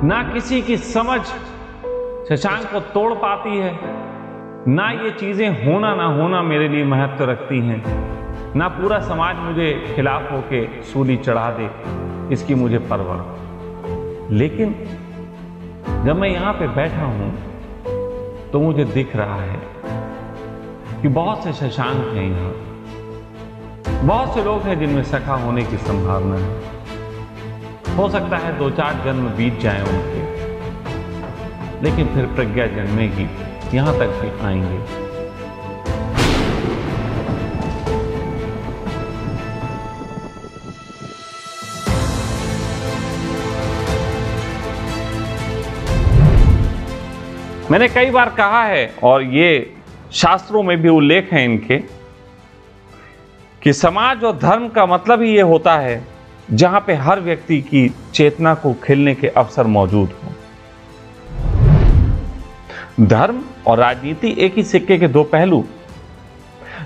ना किसी की समझ शशांक को तोड़ पाती है, ना ये चीज़ें होना ना होना मेरे लिए महत्व रखती हैं, ना पूरा समाज मुझे खिलाफ होके सूली चढ़ा दे, इसकी मुझे परवाह। लेकिन जब मैं यहाँ पे बैठा हूँ तो मुझे दिख रहा है कि बहुत से शशांक हैं यहाँ, बहुत से लोग हैं जिनमें सखा होने की संभावना है। हो सकता है दो चार जन्म बीत जाए उनके। लेकिन फिर प्रज्ञा जन्मेगी, यहाँ तक भी आएँगे। मैंने कई बार कहा है, और ये शास्त्रों में भी उल्लेख है इनके, कि समाज और धर्म का मतलब ही ये होता है जहाँ पे हर व्यक्ति की चेतना को खिलने के अवसर मौजूद हो। धर्म और राजनीति एक ही सिक्के के दो पहलू।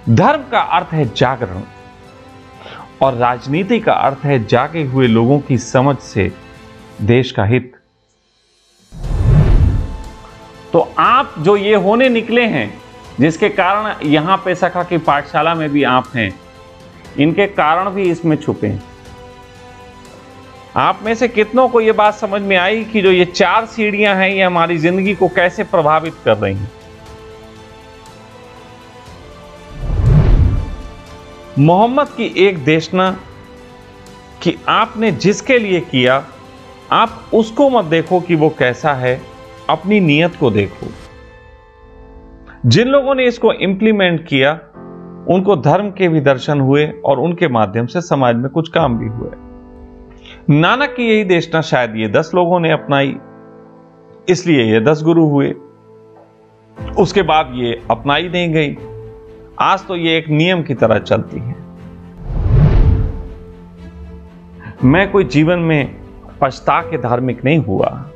धर्म का अर्थ है जागरण और राजनीति का अर्थ है जागे हुए लोगों की समझ से देश का हित। तो आप जो ये होने निकले हैं, जिसके कारण यहाँ पे सखा की पाठशाला में भी आप हैं, इनके कारण भी इसमें छुपे हैं। आप में से कितनों को यह बात समझ में आई कि जो ये चार सीढ़ियाँ हैं, ये हमारी ज़िंदगी को कैसे प्रभावित कर रही हैं? मोहम्मद की एक देशना कि आपने जिसके लिए किया, आप उसको मत देखो कि वो कैसा है, अपनी नीयत को देखो। जिन लोगों ने इसको इंप्लीमेंट किया, उनको धर्म के भी दर्शन हुए और उनके माध्यम से समाज में कुछ काम भी हुए। नानक की यही देशना, शायद ये दस लोगों ने अपनाई। इसलिए ये दस गुरु हुए। उसके बाद ये अपनाई नहीं गई। आज तो ये एक नियम की तरह चलती है। मैं कोई जीवन में पछता के धार्मिक नहीं हुआ।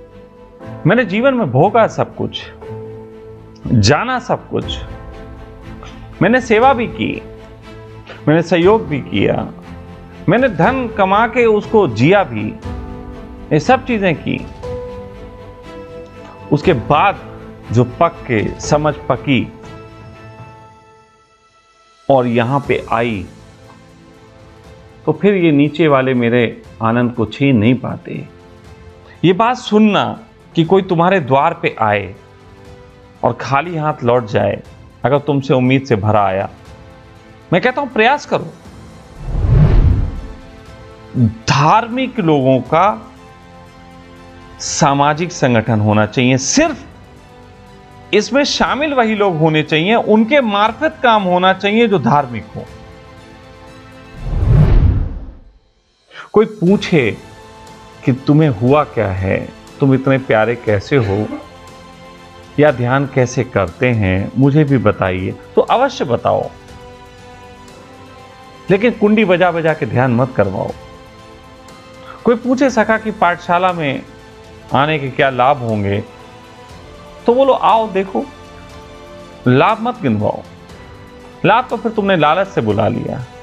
मैंने जीवन में भोगा सब कुछ, जाना सब कुछ। मैंने सेवा भी की, मैंने सहयोग भी किया। मैंने धन कमा के उसको जिया भी, ये सब चीज़ें की। उसके बाद जो पक के, समझ पकी, और यहाँ पे आई तो फिर ये नीचे वाले मेरे आनंद को छीन नहीं पाते। ये बात सुनना कि कोई तुम्हारे द्वार पे आए और खाली हाथ लौट जाए, अगर तुमसे उम्मीद से भरा आया। मैं कहता हूँ, प्रयास करो। धार्मिक लोगों का सामाजिक संगठन होना चाहिए। सिर्फ़ इसमें शामिल वही लोग होने चाहिए, उनके मार्फत काम होना चाहिए जो धार्मिक हो। कोई पूछे कि तुम्हें हुआ क्या है? तुम इतने प्यारे कैसे हो? या ध्यान कैसे करते हैं? मुझे भी बताइए तो अवश्य बताओ। लेकिन कुंडी बजा बजा के ध्यान मत करवाओ। कोई पूछे सका कि पाठशाला में आने के क्या लाभ होंगे? तो बोलो, आओ, देखो। लाभ मत गिनवाओ। लाभ तो फिर तुमने लालच से बुला लिया।